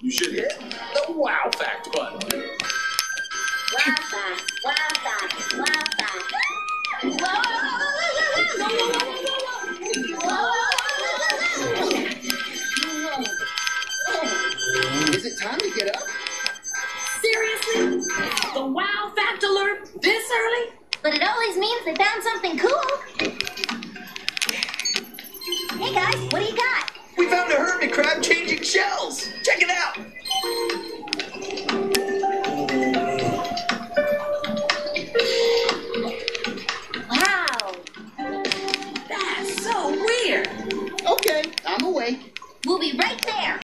You should hit the wild fact button. Is it time to get up? Seriously? The wild fact alert this early? But it always means they found something cool. Hey guys, what do you got? shells. Check it out. Wow. That's so weird. Okay, I'm awake. We'll be right there.